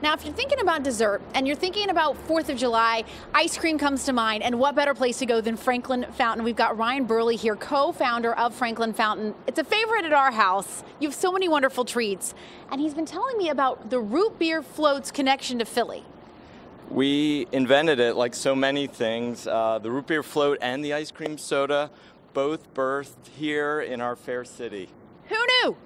Now, if you're thinking about dessert and you're thinking about 4th of July, ice cream comes to mind. And what better place to go than Franklin Fountain? We've got Ryan Berley here, co founder of Franklin Fountain. It's a favorite at our house. You have so many wonderful treats. And he's been telling me about the root beer float's connection to Philly. We invented it like so many things. Uh, the root beer float and the ice cream soda both birthed here in our fair city. Who knew?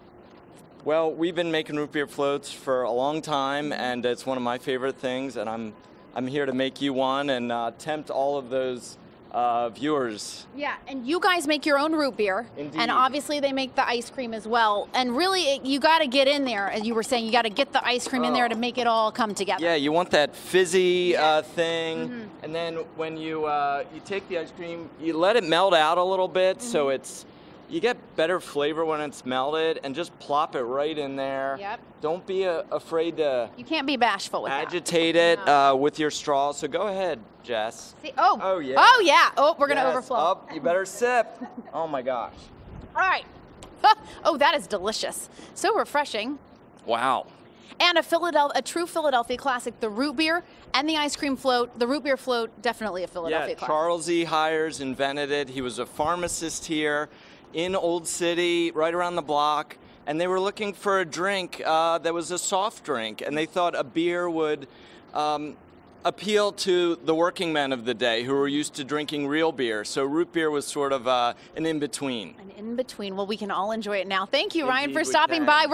Well, we've been making root beer floats for a long time, and it's one of my favorite things. And I'm I'm here to make you one and uh, tempt all of those uh, viewers. Yeah, and you guys make your own root beer, Indeed. and obviously they make the ice cream as well. And really, it, you got to get in there, as you were saying, you got to get the ice cream in there to Oh. make it all come together. Yeah, you want that fizzy uh, thing, Mhm. and then when you uh, you take the ice cream, you let it melt out a little bit, so Mm-hmm. it's you get better flavor when it's melted, and just plop it right in there. Yep. Don't be uh, afraid to You can't be bashful with that. agitate it uh, with your straw. So go ahead, Jess. See, oh, Oh, yeah. Oh yeah. Oh, we're gonna overflow. Up, you better sip. Oh my gosh. All right. oh, that is delicious. So refreshing. Wow. And a Philadelphia, a true Philadelphia classic, the root beer and the ice cream float. The root beer float, definitely a Philadelphia Yeah, classic. Charles E. Hires invented it. He was a pharmacist here in Old City, right around the block, and they were looking for a drink uh, that was a soft drink, and they thought a beer would um, appeal to the working men of the day who were used to drinking real beer. So root beer was sort of uh, an in between. An in between. Well, we can all enjoy it now. Thank you, Ryan, for stopping by. We're